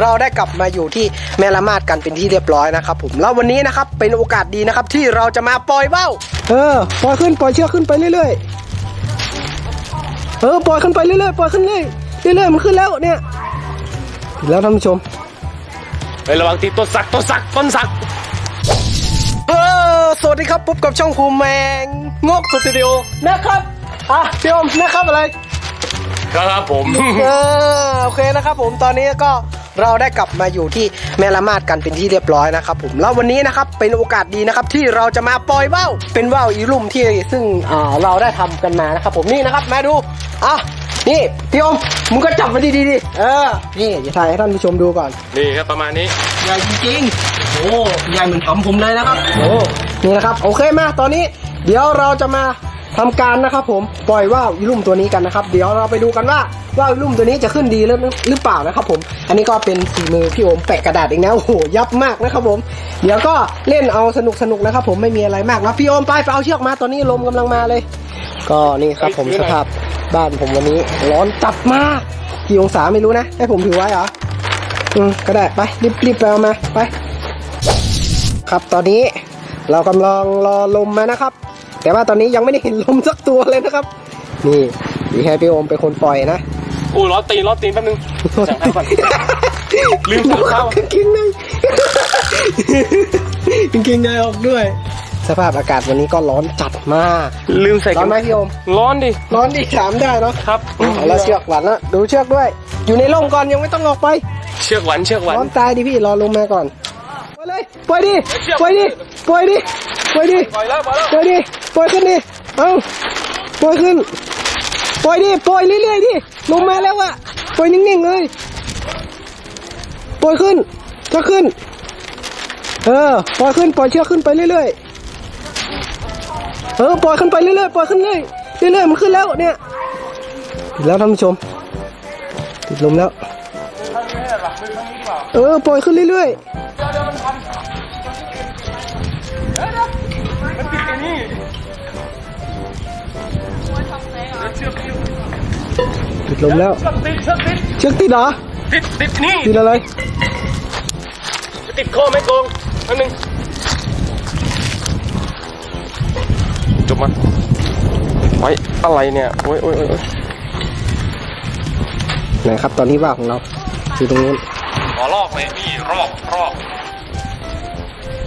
เราได้กลับมาอยู่ที่แม่ละมาดกันเป็นที่เรียบร้อยนะครับผมแล้ววันนี้นะครับเป็นโอกาสดีนะครับ ที่เราจะมาปล่อยเบ้าเออปล่อยขึ้นปล่อยเชือกขึ้นไปเรื่อยๆเออปล่อยขึ้นไปเรื่อยๆปล่อยขึ้นเรื่อยๆเรื่อยๆมันขึ้นแล้วเนี่ยถึงแล้วท่านผู้ชมไประวังตีต้นสักต้นสักต้นสักเออสวัสดีครับพบกับช่องภูมิแมงงกสตูดิโอนะครับอะพี่อมนะครับอะไรครับผมเออโอเคนะครับผมตอนนี้ก็ เราได้กลับมาอยู่ที่แม่ละมาดกันเป็นที่เรียบร้อยนะครับผมแล้ววันนี้นะครับเป็นโอกาสดีนะครับที่เราจะมาปล่อยว่าวเป็นว่าวอีลุ่มที่ซึ่งอ่าเราได้ทำกันมานะครับ ผมนี่นะครับมาดูอะนี่พี่อมมึงก็จับมาดีๆดิเออนี่จะถ่ายให้ท่านผู้ชมดูก่อนนี่ครับประมาณนี้ใหญ่จริงๆโอ้ใหญ่เหมือนหำผมเลยนะครับโอ้นี่นะครับโอเคมาตอนนี้ เดี๋ยวเราจะมา ทำการนะครับผมปล่อยว่าวอีลุ่มตัวนี้กันนะครับ เดี๋ยวเราไปดูกันว่าว่าวอีลุ่มตัวนี้จะขึ้นดีหรือหรือเปล่านะครับผม อันนี้ก็เป็นฝีมือพี่โอมแปะกระดาษเองนะโอ้โหยับมากนะครับผม เดี๋ยวก็เล่นเอาสนุกสนุกๆนะครับผมไม่มีอะไรมากนะพี่โอมไปไปเอาเชือกมาตอนนี้ลมกำลังมาเลย ก็นี่ครับผมสภาพบ้านผมวันนี้ร้อนจัดมาก กี่องศาไม่รู้นะ ให้ผมถือไว้เหรออืมก็ได้ไปรีบรีบไปเอามาไป ครับตอนนี้เรากำลังรอลมมานะครับ แต่ว่าตอนนี้ยังไม่ได้เห็นลมสักตัวเลยนะครับ นี่ดีแค่พี่โอมเป็นคนปล่อยนะอู้ร้อนตีนร้อนตีนแป๊บนึงสั่งข้าวก่อนลืมสั่งข้าวกางเกงในกางเกงในออกด้วย สภาพอากาศวันนี้ก็ร้อนจัดมาก ลืมใส่ร้อนไหมพี่โอม ร้อนดิ ร้อนดิถามได้เนาะ ครับเอาแล้วเชือกหวันละดูเชือกด้วย อยู่ในร่มก่อนยังไม่ต้องออกไป เชือกหวันเชือกหวันร้อนตายดิพี่รอลงมาก่อนปล่อยเลยปล่อยดิปล่อยดิปล่อยดิปล่อยดิปล่อยแล้วปล่อยแล้วปล่อยดิ ปล่อยขึ้นดิ เอ้าปล่อยขึ้น ปล่อยดิ ปล่อยเรื่อยๆดิ ลงมาแล้วอะปล่อยนิ่งๆเลย ปล่อยขึ้นก็ขึ้น เออ ปล่อยขึ้น ปล่อยเชือกขึ้นไปเรื่อยๆ เออ ปล่อยขึ้นไปเรื่อยๆ ปล่อยขึ้นเรื่อยเรื่อยๆ มันขึ้นแล้วเนี่ยถึงแล้วท่านผู้ชม ติดลมแล้ว เออ ปล่อยขึ้นเรื่อยๆ ติดลมแล้วเชือกติดเชือกติดเชือกติดเหรอ ติดติดนี่ ติดอะไร ติดคอไม่โกงอันนึงจบมาไว้อะไรเนี่ยโอ้ยโอ้ยโอ้ยโอ้ยไหนครับตอนนี้ว่าของเราอยู่ตรงนู้นขอลอกเลยพี่รอกรอก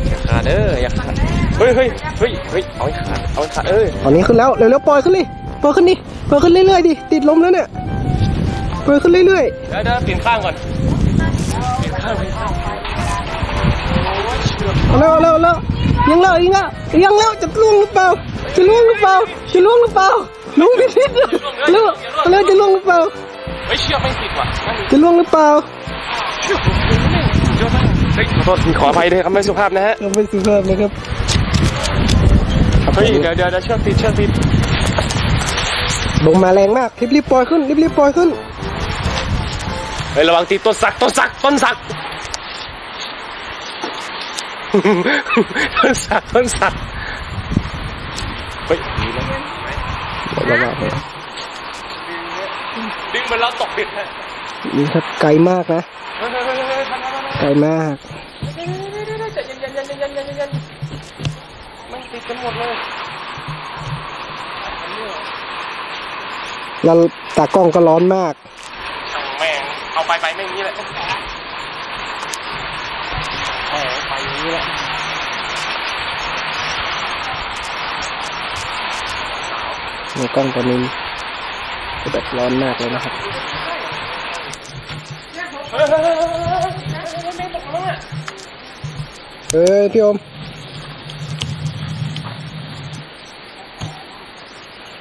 อย่าขาดเด้ออย่าขาดเฮ้ยเฮ้ยเฮ้ยเฮ้ยเอาให้ขาดเอาให้ขาดเอ้ยตอนนี้ขึ้นแล้วเร็วๆปล่อยขึ้นดิป ล่อยขึ้นดิปล่อยขึ้นเรื่อยๆดิติดลมแล้วเนี่ยปล่อยขึ้นเรื่อยเดี๋ยวเดี๋ยวเปลี่ยนข้างก่อนเปลี่ยนข้างเปลี่ยนข้างๆเอาเร็วเอาเร็วเอาเร็วยังแล้วยังแล้วยังแล้วจะล่วงหรือเปล่าจะล่วงหรือเปล่าจะล่วงหรือเปล่าลุงนิดนิดๆเร็วเอาเร็วจะล่วงหรือเปล่าเฮ้ยเชือกไม่ติดว่ะนั่นจะล่วงหรือเปล่าเชือกเยอะมากเฮ้ยขอโทษทีขออภัยด้วยครับไม่สุภาพนะฮะเราไม่สุภาพนะครับเฮ้ยเดี๋ยวเดี๋ยวเดี๋ยวเชือกติดเชือกติด ลงมาแรงมากรีบรีบๆปล่อยขึ้นรีบรีบๆปล่อยขึ้นเฮ้ยระวังติดต้นสักต้นสักต้นสักต้นสักต้นสักเฮ้ยดีนะระวังนะดึงมันแล้วตกเบ็ดฮะนี่ครับไกลมากนะเฮ้ยเฮ้ยเฮ้ยเฮ้ยทันทันทันไกลมากใจเย็นเย็นเย็นเย็นเย็นเย็นเย็นมันติดกันหมดเลย แล้วตากล้องก็ร้อนมากช่างแม่งเอาไปไปไม่มีแหละแหมไปอย่างนี้แหละในกล้องตัวนี้ก็แบบร้อนมากเลยนะครับเฮ้ยเฮ้ยเฮ้ยเฮ้ยเฮ้ยไม่ตกแล้วเนี่ยเอ้ยพี่อม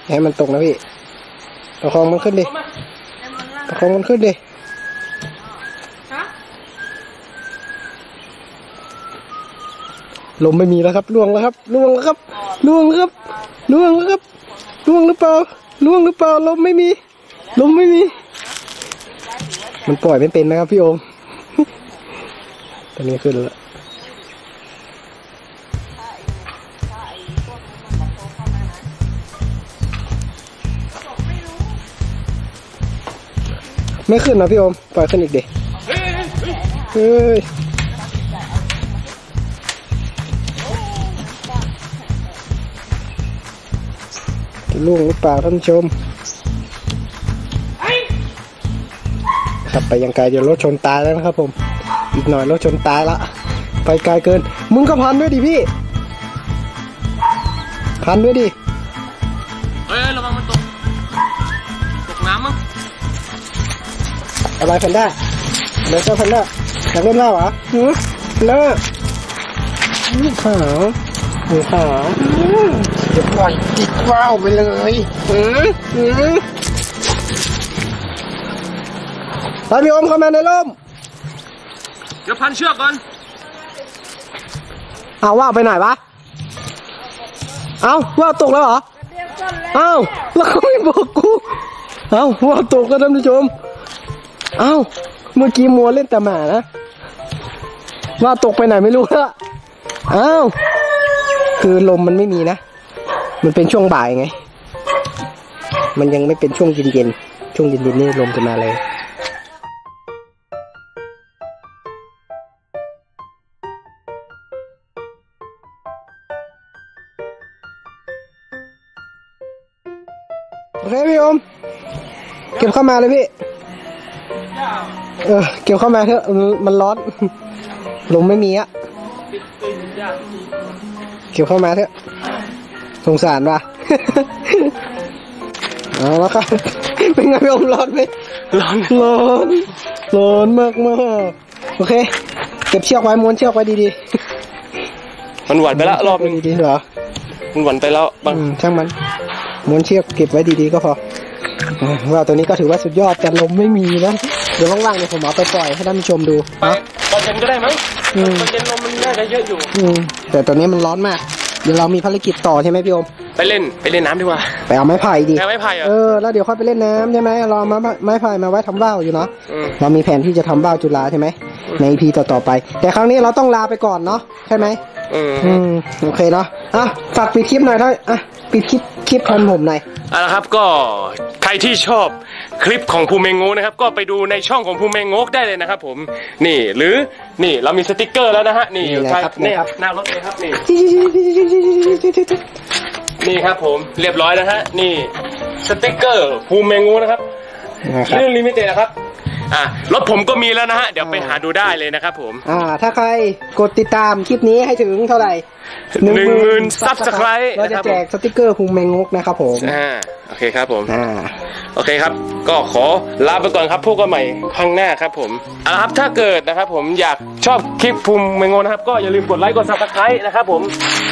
ให้มันตกนะพี่ ประคองมันขึ้นดิประคองมันขึ้นดิลมไม่มีแล้วครับล่วงแล้วครับล่วงแล้วครับล่วงแล้วครับล่วงแล้วครับล่วงหรือเปล่าล่วงหรือเปล่าลมไม่มี ลมไม่มี มันปล่อยไม่เป็นนะครับพี่โอมตอนนี้ขึ้นแล้ว ไม่ขึ้นนะพี่อม ปล่อยขึ้นอีกเฮ้ยเฮ้ยเฮ้ยเฮ้ยจะล่วงหรือเปล่าท่านชม ขับไปยังไกลเดี๋ยวรถชนตายแล้วนะครับผม อีกหน่อยรถชนตายละ ไปไกลเกิน มึงก็พันด้วยดิพี่ พันด้วยดิเฮ้ยระวังมันต อะไรแพนด้าเดี๋ยวเจ้าแพนด้าอยากเล่นว่าวเหรอหือเลิกหือขาวหือขาวหือเดี๋ยวปล่อยจิกว่าวไปเลยหือหือไปพี่โอมเข้ามาในร่มเดี๋ยวพันเชือกก่อนเอาว่าวไปไหนวะเอาว่าวตกแล้วเหรอเอาแล้วเขาไม่บอกกูเอาว่าวตกแล้วท่านผู้ชม เอาเมื่อกี้มัวเล่นแต่หมานะ ว่าตกไปไหนไม่รู้ละอ้าวคือลมมันไม่มีนะ มันเป็นช่วงบ่ายไง มันยังไม่เป็นช่วงเย็นๆ ช่วงเย็นๆนี่ลมจะมาเลยโอเคพี่อม เก็บเข้ามาเลยพี่ เออ เก็บเข้ามาเถอะมันมันร้อน ลมไม่มีอะเก็บเข้ามาเถอะ สงสารว่ะเอาละครับ เป็นไงพี่อมร้อนไหมร้อนร้อนร้อนมากมากๆโอเค เก็บเชือกไว้ม้วนเชือกไว้ดีมันหวั่นๆไปแล้วรอบนึงดีๆเหรอ มันหวั่นไปแล้วบางอืมช่างมัน ม้วนเชือกเก็บไว้ดีๆก็พอเออว่าตัวนี้ก็ถือว่าสุดยอดแต่ลมไม่มีนะเดี๋ยวว่างๆเนี่ยผมเอาไปปล่อยให้ท่านผู้ชมดูไปนะตอนเย็นก็ได้มั้งอืมตอนเย็นลมมันน่าจะเยอะอยู่ อืมแต่ตัวนี้มันร้อนมาก เดี๋ยวเรามีภารกิจต่อใช่ไหมพี่โอมไปเล่นไปเล่นน้ำดีกว่า ไปเอาไม้ไผ่ดิแค่ไม่พายเหรเออะอแล้วเดี๋ยวค่อยไปเล่นน้ำใช่ไหมรอมาไม้ไผ่มาไว้ทำว่าวอยู่เนาะอืม เรามีแผนที่จะทำว่าวจุฬาใช่ไหมใน EP ต่อๆไป แต่ครั้งนี้เราต้องลาไปก่อนเนาะใช่ไหม อืมอืมโอเคเนาะอะฝากปิดคลิปหน่อยเถอะอะปิดคลิปคลิปแทนผมหน่อย เอาละครับก็ใครที่ชอบ คลิปของภูมิเมงโงกนะครับ ก็ไปดูในช่องของภูมิเมงโงกได้เลยนะครับ ผม นี่หรือนี่เรามีสติกเกอร์แล้วนะฮะนี่นี่นะครับนี่นะครับ หน้ารถเลยครับนี่ นี่ครับผมเรียบร้อยนะฮะนี่สติกเกอร์ภูมิเมงโงกนะครับนะครับ เรื่อง limited นะครับ อะรถผมก็มีแล้วนะฮะ เดี๋ยวไปหาดูได้เลยนะครับผม อ่า ถ้าใครกดติดตามคลิปนี้ให้ถึงเท่าไหร่หนึ่งหมื่น subscribe เราจะนะครับแจกสติกเกอร์ภูมิเมงโงกนะครับผม อ่า โอเคครับผม อ่า โอเคครับ ก็ขอลาไปก่อนครับพบกันใหม่ครั้งหน้าครับผมเอาละครับ ถ้าเกิดนะครับผมอยากชอบคลิปภูมิเมงโงกนะครับ ก็อย่าลืมกดไลค์ กด subscribe นะครับผม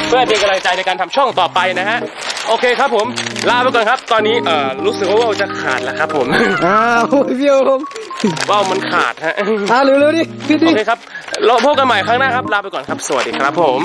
เพื่อเป็นกำลังใจในการทำช่องต่อไปนะฮะ โอเคครับผม ลาไปก่อนครับ ตอนนี้ เอ่อ รู้สึกว่าว่าวจะขาดแล้วครับผม อ้าวพี่โอม ว่าวมันขาดฮะอ่าเร็วๆดิพี่ดิโอเคครับเราพบกันใหม่ครั้งหน้าครับ ลาไปก่อนครับ สวัสดีครับผม